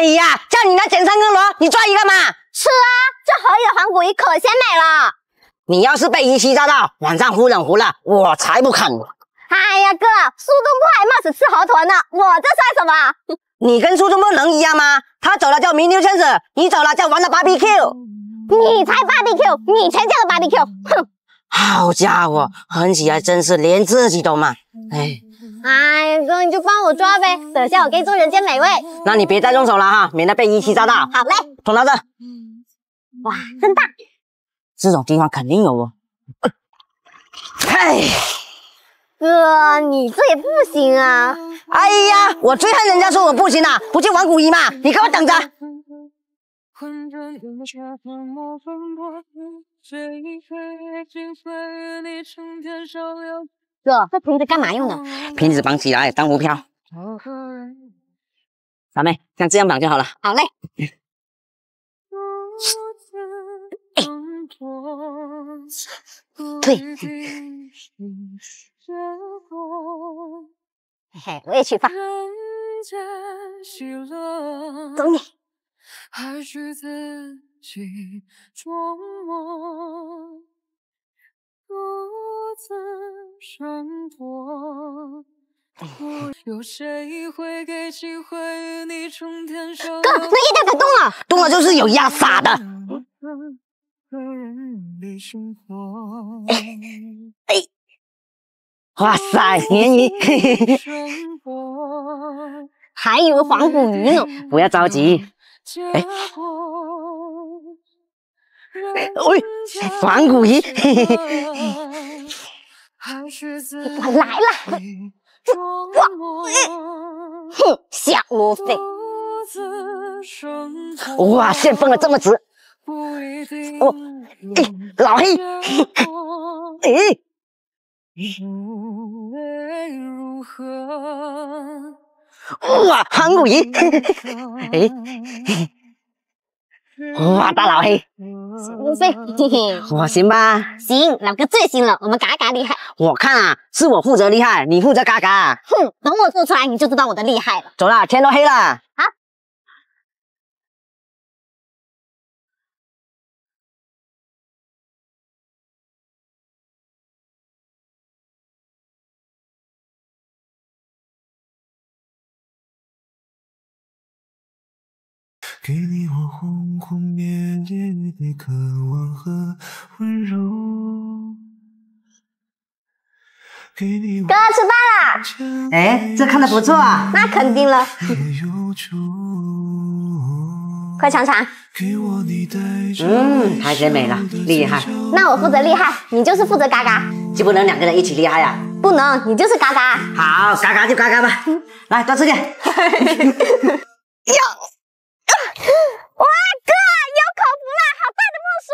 哎呀，叫你来捡三根螺，你抓一个嘛？是啊，这河里的黄骨鱼可鲜美了。你要是被鱼鳍扎到，晚上忽冷忽热，我才不肯。哎呀，哥，苏东坡还冒死吃河豚呢，我这算什么？你跟苏东坡能一样吗？他走了叫名流圈子，你走了叫玩了 BBQ。你才 BBQ，你才叫的 BBQ。哼！好家伙，狠起来真是连自己都骂。哎，哎，哥你就帮我抓呗，等下我给你做人间美味。那你别再动手了哈，免得被鱼鳍扎到。好嘞，捅到这。哇，真大！这种地方肯定有哦。哎，哥，你这也不行啊！哎呀，我最恨人家说我不行了，不就玩古一嘛？你给我等着。哥，这瓶子干嘛用的？瓶子绑起来当浮漂。傻妹，像这样绑就好了。好嘞。对。嘿嘿，我也去放。走你。哥，那液态可动了，动了就是有压傻的。哎，哇塞，鲶鱼，还以为黄骨鱼呢。不要着急，哎，喂，黄骨鱼，我来了，哼，小罗非，哇，线绷得这么直。哦，老黑，哎，哇，韩骨鱼，哎，哇，大老黑，我行吧？行，老哥最行了，我们嘎嘎厉害。我看啊，是我负责厉害，你负责嘎嘎。哼，等我做出来，你就知道我的厉害了。走了，天都黑了。给你我轰轰烈烈的渴望和温柔。哥，吃饭啦！哎，这看的不错啊。那肯定了。快尝尝。嗯，太鲜美了，厉害。那我负责厉害，你就是负责嘎嘎。就不能两个人一起厉害呀？不能，你就是嘎嘎。好，嘎嘎就嘎嘎吧。来，多吃点。哟。哇，哥有口福了，好大的木薯！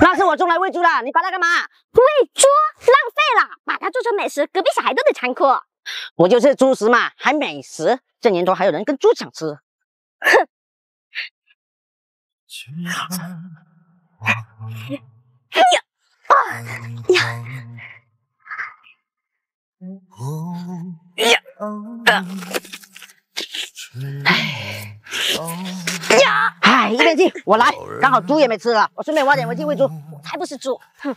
那是我种来喂猪的，你把它干嘛？喂猪，浪费了，把它做成美食，隔壁小孩都得馋哭。不就是猪食嘛，还美食？这年头还有人跟猪抢吃？哼！呀呀呀！哎呀！哎，一边去，我来，刚好猪也没吃了，我顺便挖点回去喂猪。我才不是猪！哼！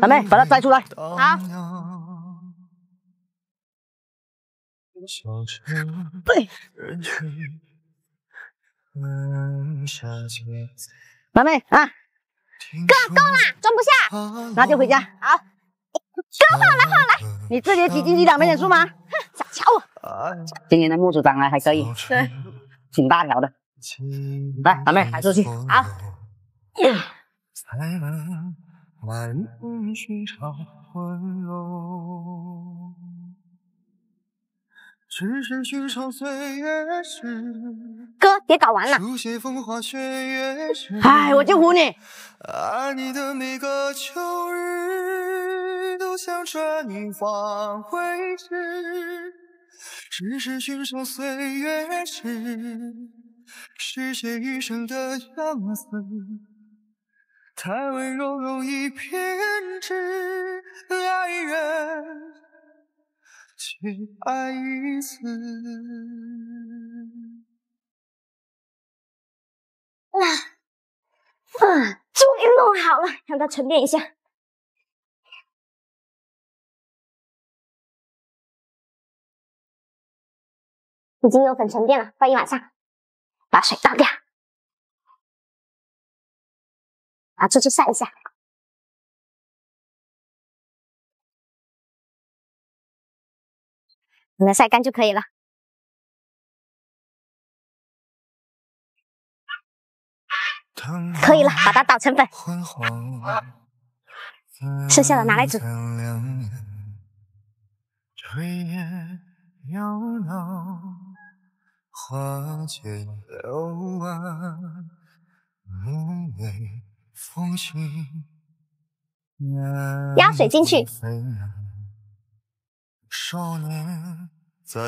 大妹，把它摘出来。好。对。大妹啊！哥，够了，装不下，拿就回家。好。哥，换我来，换来！你自己几斤几两没点数吗？哼，小瞧我。今年的木薯长得还可以，对，挺大条的。来，大妹，抬出去。好。哥，别搞完了。书写风花雪月时哎，我就唬你。爱你的每个秋日都像春雨放回时，世事寻常岁月事，是写余生的相思？太温柔容易偏执，爱人去爱一次。啊，啊，终于弄好了，让它沉淀一下。已经有粉沉淀了，放一晚上，把水倒掉，拿出去晒一下。等它晒干就可以了。可以了，把它捣成粉，剩下的拿来煮。压水进去。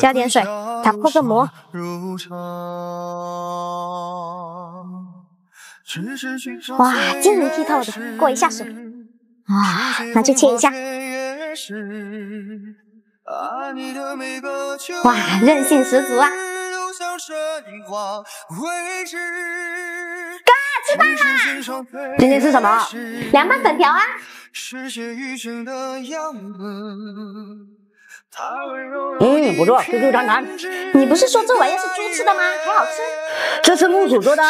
加点水，打破个膜。哇，晶莹剔透的，过一下水。啊，那就切一下。哇，韧性十足啊！哥，吃饭啦！今天吃什么？凉拌粉条啊！嗯，不错，Q Q 弹弹。你不是说这玩意是猪吃的吗？还好吃。这是木薯做的，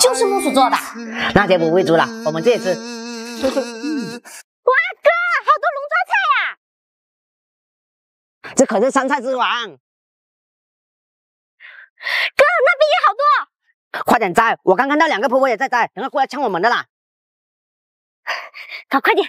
就是木薯做的。那就不喂猪了，我们自己吃。哇，哥，好多龙抓菜呀！这可是山菜之王。哥，那边也好多。快点摘，我刚看到两个婆婆也在摘，等下过来抢我们的啦。搞快点。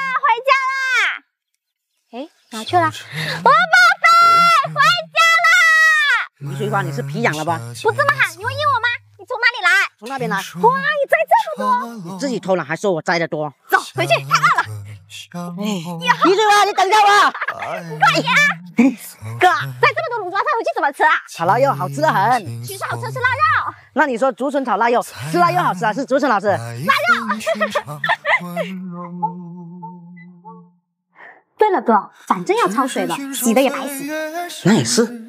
哪去了？我宝贝回家啦！雨水花，你是皮痒了吧？不这么喊，你会应我吗？你从哪里来？从那边来。哇，你摘这么多！你自己偷懒还说我摘的多。走，回去，太饿了。雨水花，你等一下我。快点！啊哥，摘这么多龙抓菜回去怎么吃啊？炒腊肉好吃的很。其实好吃是腊肉。那你说竹笋炒腊肉，吃腊肉好吃还是竹笋好吃？腊肉。对了，哥，反正要焯水了，洗的也白洗。那也是。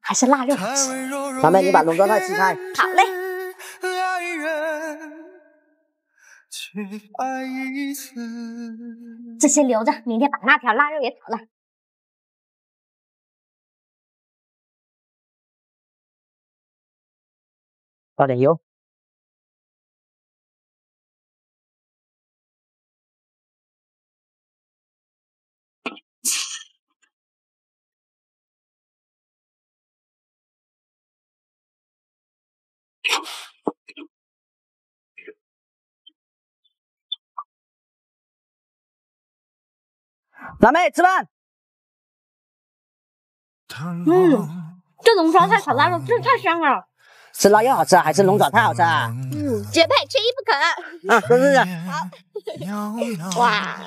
还是腊肉好吃。小妹，你把龙抓菜吃开。好嘞。这些留着，明天把那条腊肉也炒了。倒点油。老妹，吃饭。嗯，这龙爪菜炒腊肉真的太香了。吃腊肉好吃还是龙爪菜好吃啊？嗯，绝配，缺一不可。啊，是是是。好。哇。